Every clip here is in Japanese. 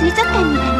水族館にはね。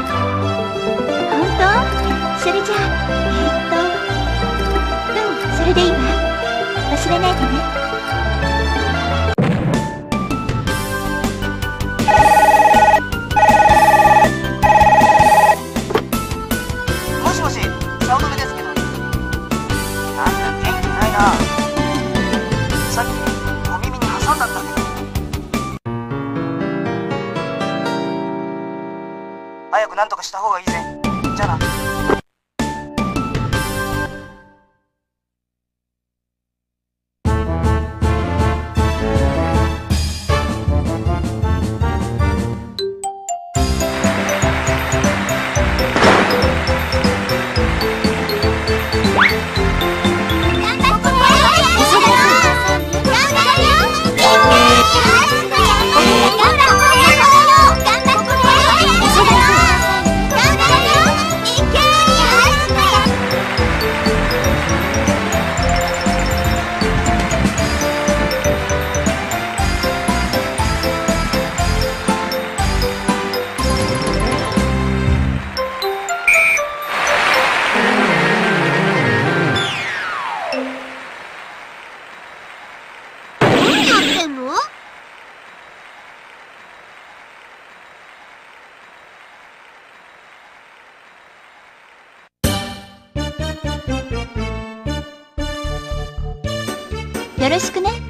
よろしくね。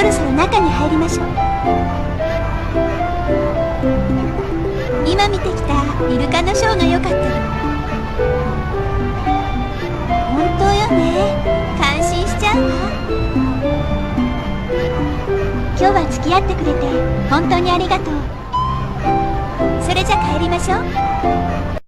そろそろ中に入りましょう。今見てきたイルカのショーが良かったよ。本当よね。感心しちゃうわ。今日は付き合ってくれて本当にありがとう。それじゃ帰りましょう。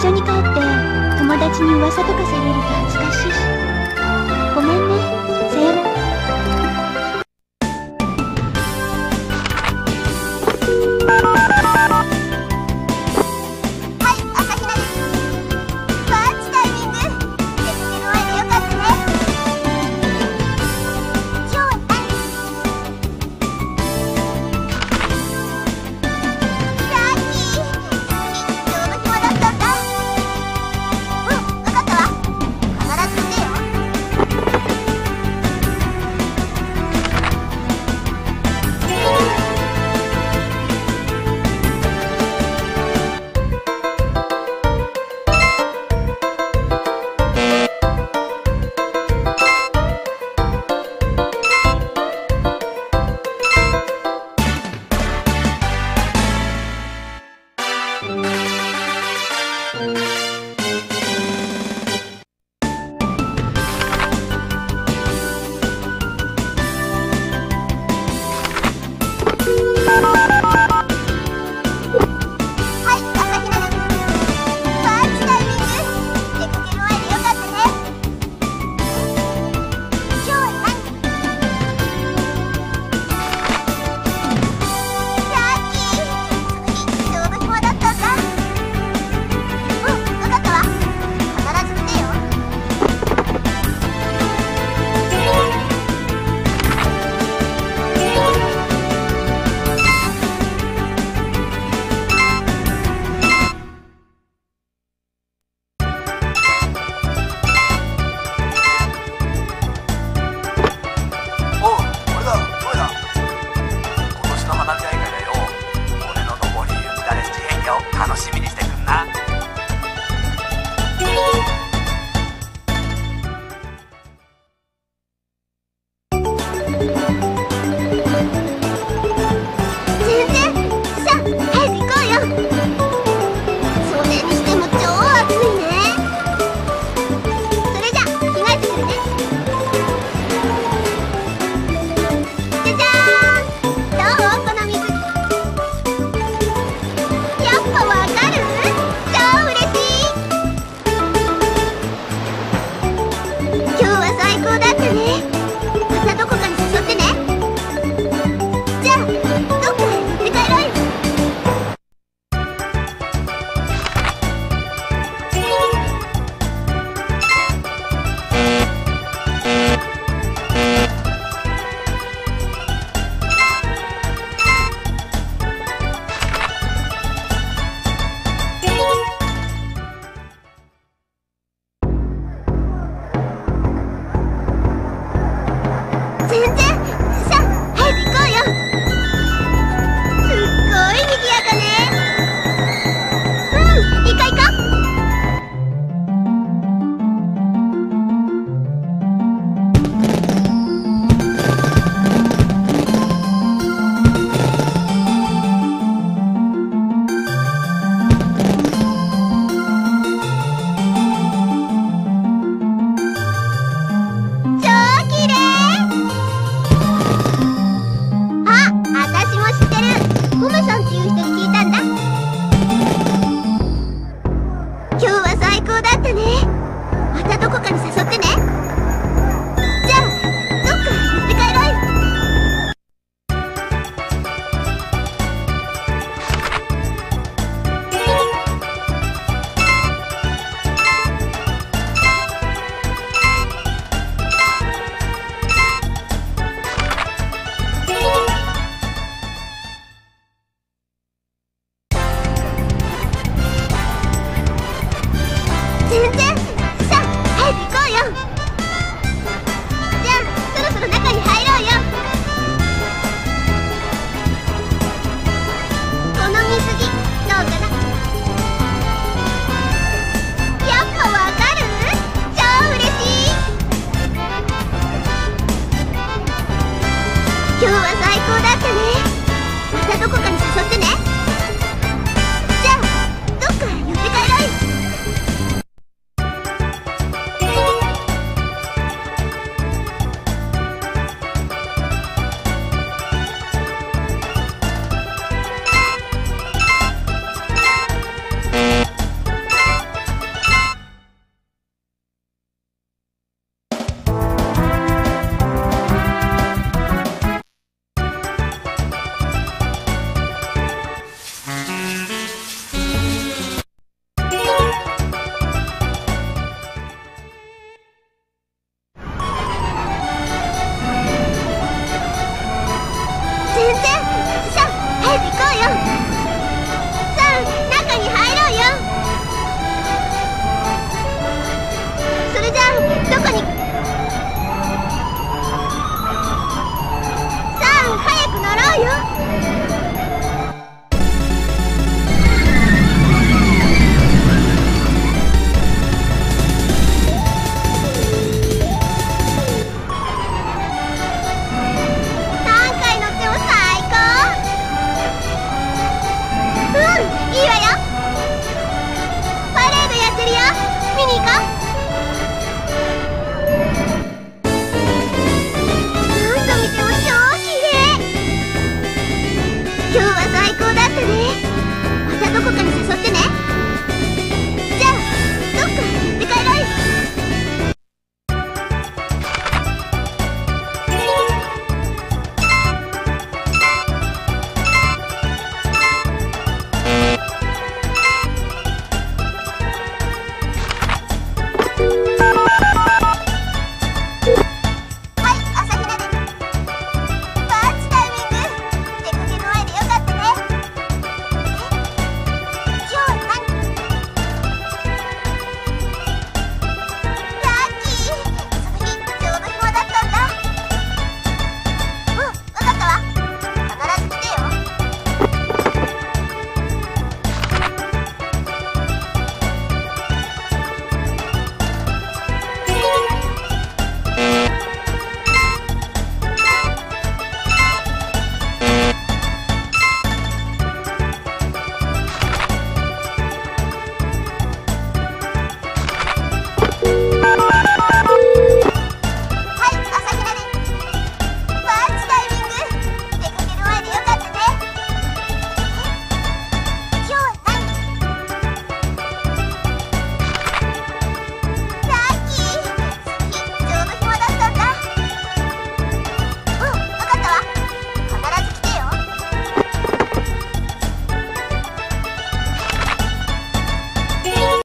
緒に帰って友達に噂とかされると恥ずかしいし。ごめんね。